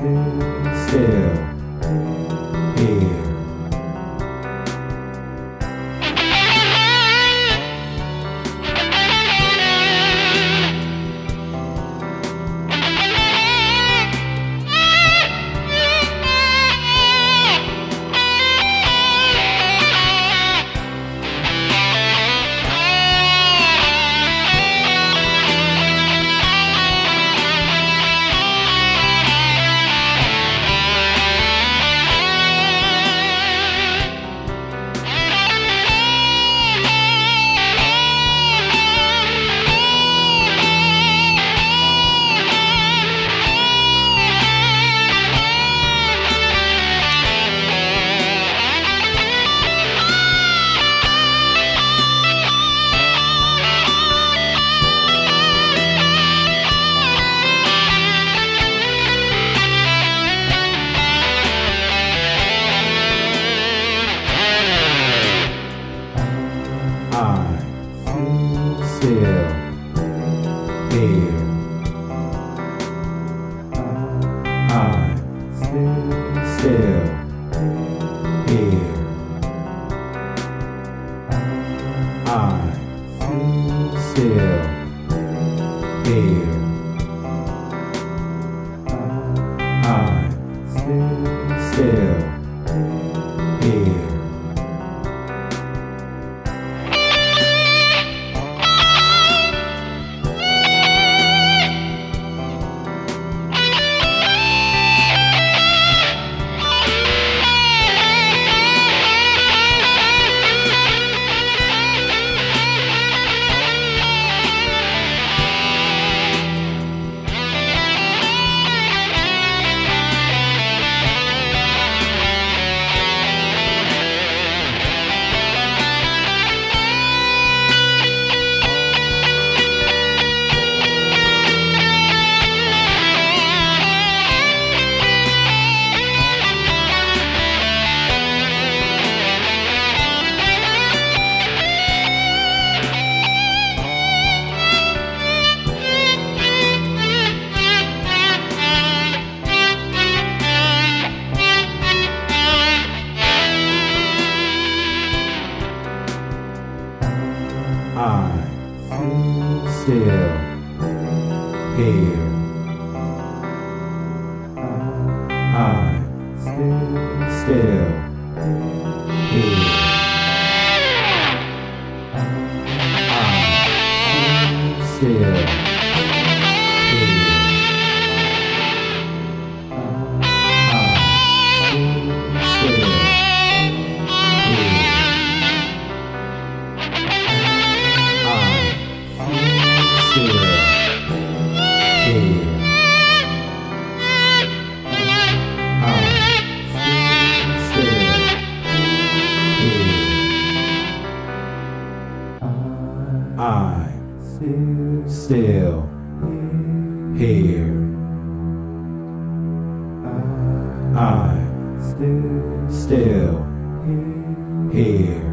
still still here. I still still here. I still still here. I still here.